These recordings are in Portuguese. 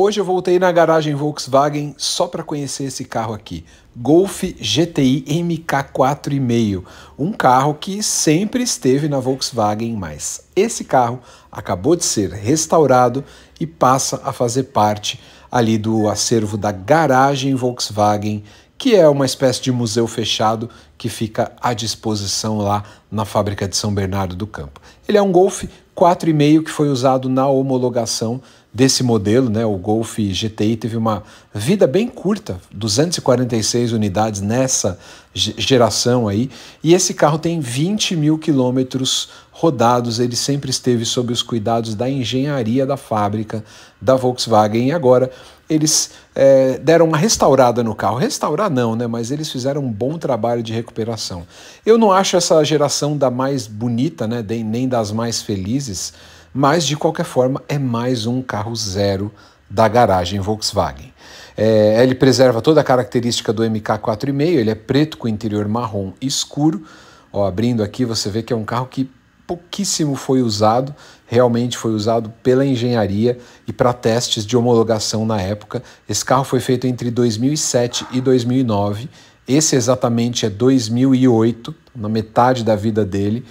Hoje eu voltei na garagem Volkswagen só para conhecer esse carro aqui, Golf GTI MK4,5, um carro que sempre esteve na Volkswagen, mas esse carro acabou de ser restaurado e passa a fazer parte ali do acervo da garagem Volkswagen, que é uma espécie de museu fechado que fica à disposição lá na fábrica de São Bernardo do Campo. Ele é um Golf 4,5 que foi usado na homologação desse modelo, né, o Golf GTI teve uma vida bem curta, 246 unidades nessa geração aí, e esse carro tem 20 mil quilômetros rodados, ele sempre esteve sob os cuidados da engenharia da fábrica da Volkswagen e agora eles é, deram uma restaurada no carro. Restaurar não, né? Mas eles fizeram um bom trabalho de recuperação. Eu não acho essa geração da mais bonita, né? Nem das mais felizes, mas de qualquer forma é mais um carro zero da garagem Volkswagen. É, ele preserva toda a característica do MK4,5, ele é preto com interior marrom escuro. Ó, abrindo aqui você vê que é um carro que pouquíssimo foi usado, realmente foi usado pela engenharia e para testes de homologação na época. Esse carro foi feito entre 2007 e 2009. Esse exatamente é 2008, na metade da vida dele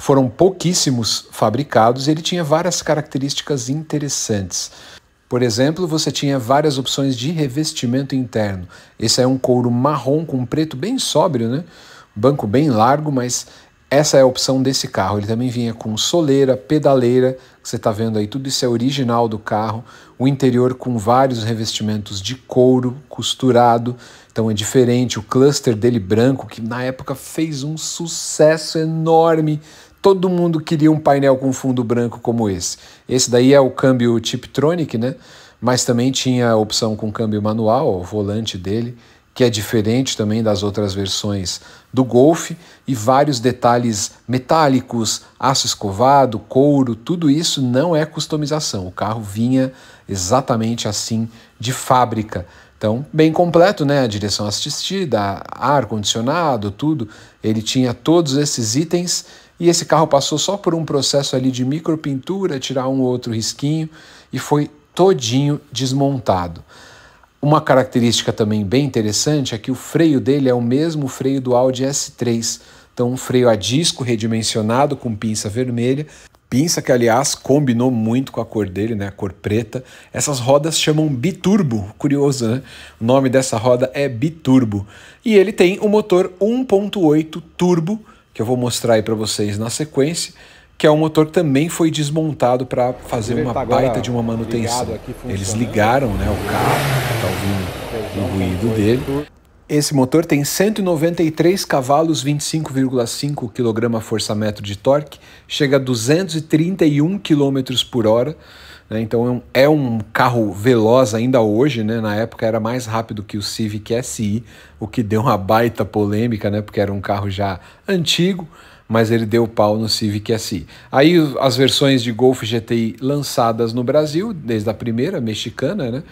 foram pouquíssimos fabricados e ele tinha várias características interessantes. Por exemplo, você tinha várias opções de revestimento interno. Esse é um couro marrom com preto bem sóbrio, né? Banco bem largo, mas essa é a opção desse carro. Ele também vinha com soleira, pedaleira, que você está vendo aí, tudo isso é original do carro. O interior com vários revestimentos de couro costurado, então é diferente. O cluster dele branco, que na época fez um sucesso enorme Todo mundo queria um painel com fundo branco como esse. Esse daí é o câmbio Tiptronic, né? Mas também tinha a opção com câmbio manual, o volante dele, que é diferente também das outras versões do Golf, e vários detalhes metálicos, aço escovado, couro, tudo isso não é customização. O carro vinha exatamente assim de fábrica. Então, bem completo, né? A direção assistida, ar condicionado, tudo. Ele tinha todos esses itens e esse carro passou só por um processo ali de micropintura, tirar um ou outro risquinho e foi todinho desmontado. Uma característica também bem interessante é que o freio dele é o mesmo freio do Audi S3. Então, um freio a disco redimensionado com pinça vermelha, pinça que aliás combinou muito com a cor dele, né, a cor preta. Essas rodas chamam biturbo, curioso, né? O nome dessa roda é biturbo. E ele tem o motor 1.8 turbo que eu vou mostrar aí para vocês na sequência, que é um motor que também foi desmontado para fazer uma tá baita de uma manutenção. Eles ligaram né, o carro, está ouvindo o ruído dele. Esse motor tem 193 cavalos, 25,5 kgfm de torque, chega a 231 km por hora. Né? Então é, é um carro veloz ainda hoje, né? na época era mais rápido que o Civic SI, o que deu uma baita polêmica, né? porque era um carro já antigo, mas ele deu pau no Civic SI. Aí as versões de Golf GTI lançadas no Brasil, desde a primeira, mexicana, né?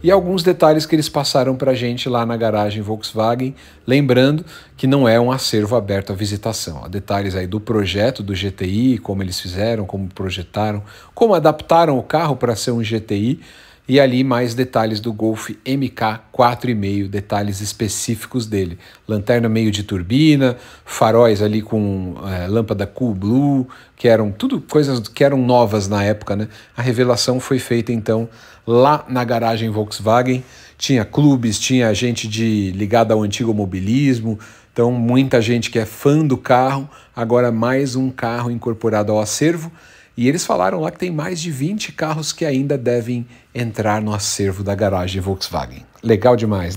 e alguns detalhes que eles passaram para a gente lá na garagem Volkswagen, lembrando que não é um acervo aberto à visitação. Detalhes aí do projeto do GTI, como eles fizeram, como projetaram, como adaptaram o carro para ser um GTI, e ali mais detalhes do Golf MK 4,5, detalhes específicos dele. Lanterna meio de turbina, faróis ali com é, lâmpada Cool Blue, que eram tudo coisas que eram novas na época, né? A revelação foi feita então lá na garagem Volkswagen. Tinha clubes, tinha gente de ligada ao antigo mobilismo, então muita gente que é fã do carro, agora mais um carro incorporado ao acervo. E eles falaram lá que tem mais de 20 carros que ainda devem entrar no acervo da garagem Volkswagen. Legal demais, né?